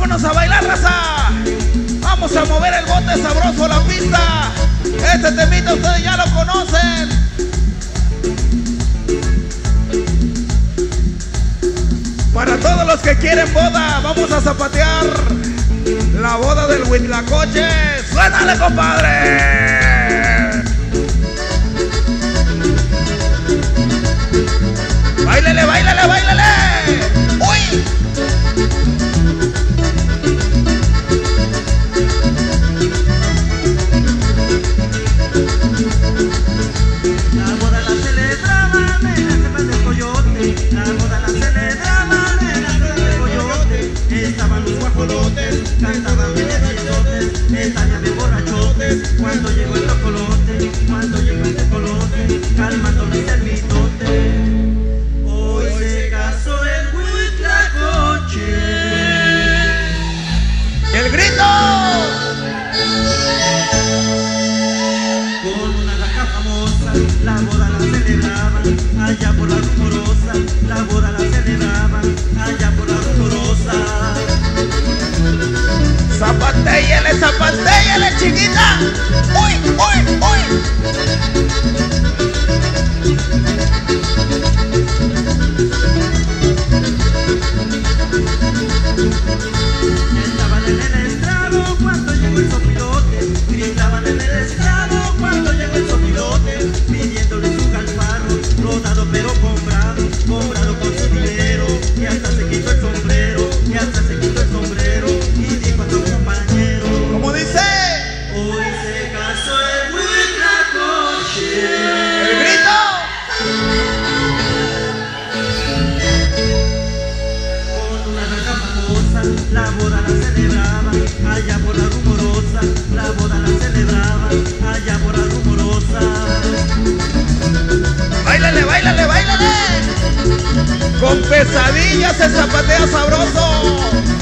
Vámonos a bailar, raza. Vamos a mover el bote sabroso a la pista. Este temita ustedes ya lo conocen. Para todos los que quieren boda, vamos a zapatear la boda del Huitlacoche. ¡Suénale, compadre! Cuando llegó el tocolote, cuando llegó el tecolote, calmando mi servitote. Hoy se casó el huitlacoche. ¡El grito! Con una laja famosa, la boda la celebraban, allá por la Oi! La boda la celebraban, allá por la rumorosa, la boda la celebraban, allá por la rumorosa. ¡Báilale, báilale, báilale! Con pesadillas se zapatea sabroso.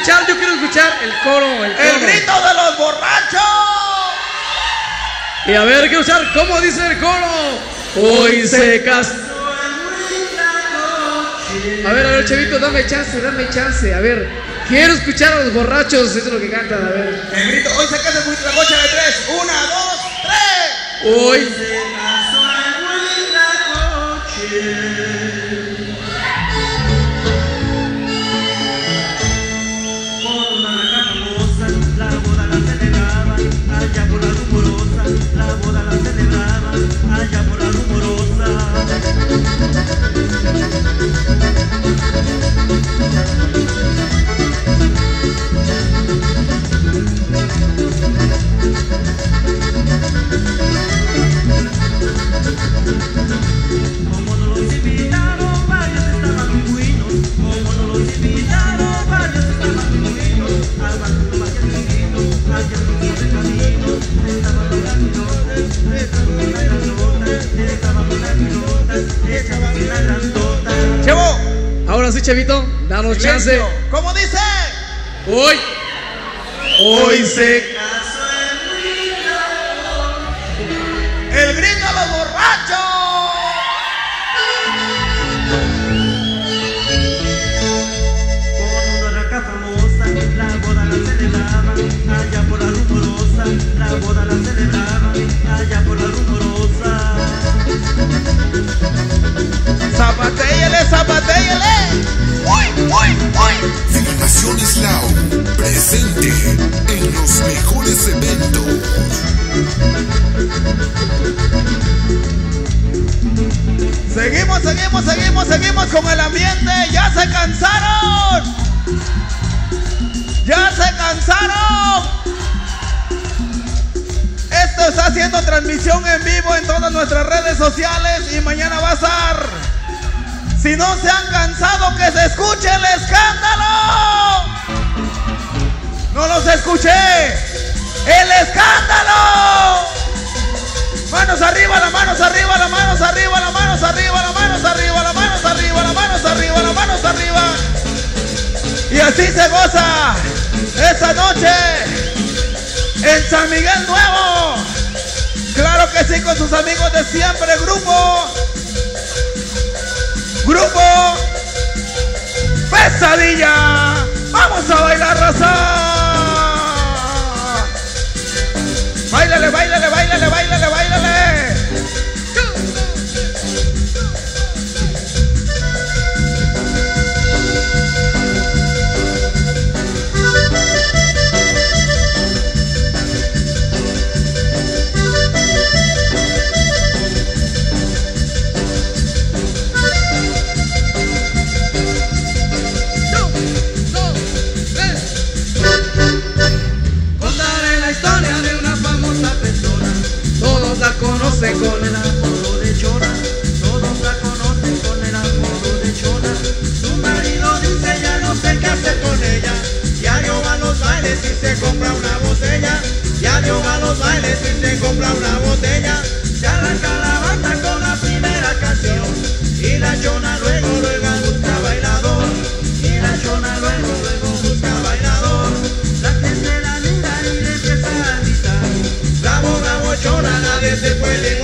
Escuchar, yo quiero escuchar el coro, el coro. ¡El grito de los borrachos! Y a ver, quiero escuchar cómo dice el coro. Hoy se casó. A ver, a ver, chavito, dame chance, dame chance. A ver, quiero escuchar a los borrachos, eso es lo que cantan, a ver. El grito, hoy se casa el Huitlacoche de tres. Una, dos, tres. Hoy. Se Chevo, Ahora sí, chavito, danos chance. silencio. ¿Cómo dice? Hoy. Hoy se. Seguimos, seguimos, seguimos, seguimos con el ambiente. Ya se cansaron. Ya se cansaron. Esto está haciendo transmisión en vivo en todas nuestras redes sociales y mañana va a estar. Si no se han cansado, que se escuche el escándalo. No los escuché. El escándalo. Manos arriba, las manos arriba, las manos arriba, las manos arriba, las manos arriba, las manos arriba, las manos arriba, las manos arriba. Y así se goza esa noche en San Miguel Nuevo. Claro que sí, con sus amigos de siempre, grupo Willie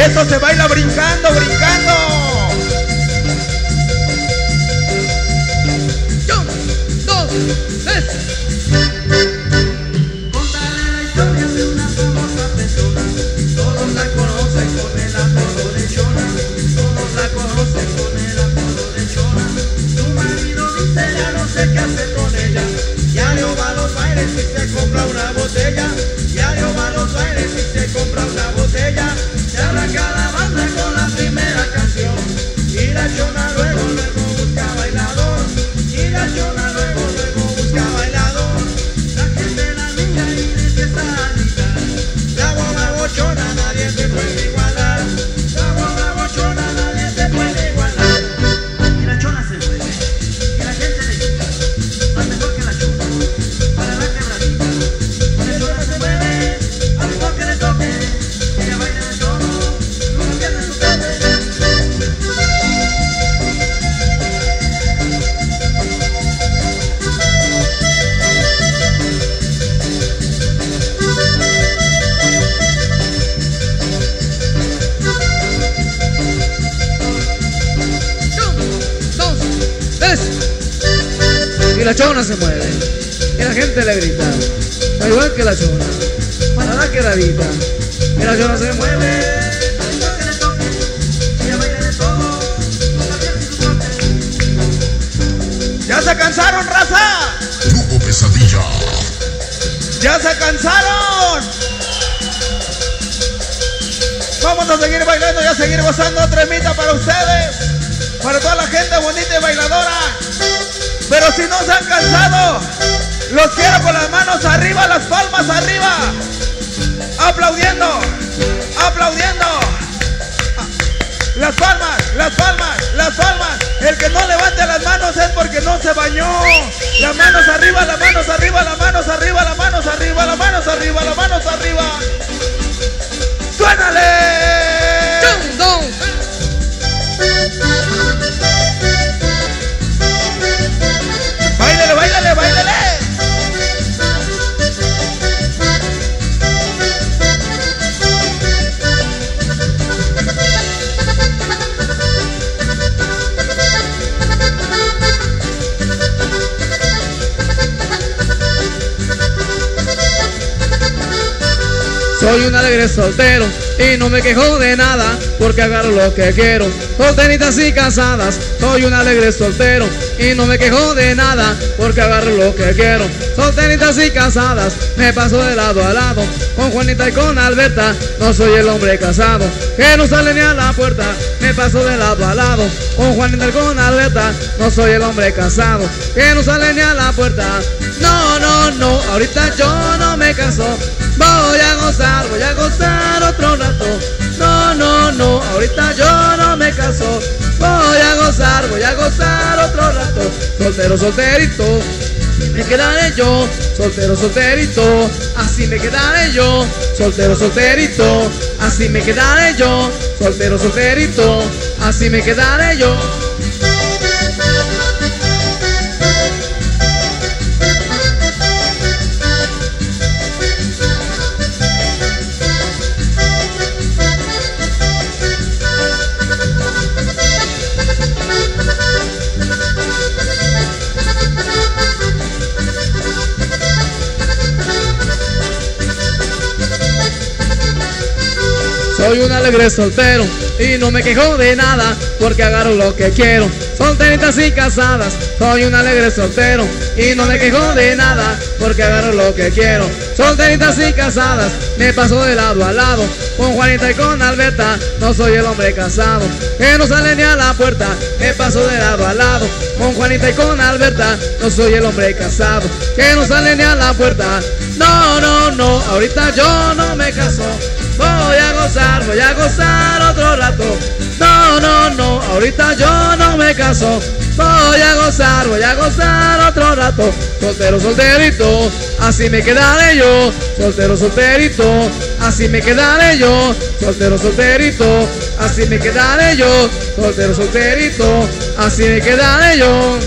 Y eso se baila brincando, brincando. chona se mueve. Y la gente le grita. Está igual que la chona. Para la queradita. Y la chona se mueve. ¡Ya se cansaron, raza! Tuvo pesadilla. ¡Ya se cansaron! Vamos a seguir bailando y a seguir gozando otra para ustedes, para toda la gente bonita y bailadora. Pero si no se han los quiero con las manos arriba, las palmas arriba. Aplaudiendo, aplaudiendo. Las palmas, las palmas, las palmas. El que no levante las manos es porque no se bañó. Las manos arriba, las manos arriba, las manos arriba, las manos arriba, las manos arriba, las manos arriba. Las manos arriba. Soy un alegre soltero y no me quejo de nada porque agarro lo que quiero. Solteritas y casadas, soy un alegre soltero y no me quejo de nada porque agarro lo que quiero. Solteritas y casadas, me paso de lado a lado con Juanita y con Alberta. No soy el hombre casado que no sale ni a la puerta Paso de lado a lado con Juanita y con Alberta. No soy el hombre casado que no sale ni a la puerta. No, no, no, ahorita yo no me caso. Voy a gozar, voy a gozar otro rato. No, no, no, ahorita yo no me caso. Voy a gozar, voy a gozar otro rato. Soltero, solterito, me quedaré yo. Soltero, solterito, así me quedaré yo. Soltero, solterito, así me quedaré yo. Soltero, solterito, así me quedaré yo. Alegre soltero y no me quejo de nada porque agarro lo que quiero. Solteritas y casadas, soy un alegre soltero y no me quejo de nada porque agarro lo que quiero. Solteritas y casadas, me paso de lado a lado con Juanita y con Alberta. No soy el hombre casado que no sale ni a la puerta. Me paso de lado a lado con Juanita y con Alberta. No soy el hombre casado que no sale ni a la puerta. No, no, no, ahorita yo no me caso. Voy a gozar, voy a gozar otro rato. No, no, no, ahorita yo no me caso. Voy a gozar, voy a gozar otro rato. Soltero, solterito, así me quedaré yo. Soltero, solterito, así me quedaré yo. Soltero, solterito, así me quedaré yo. Soltero, solterito, así me quedaré yo.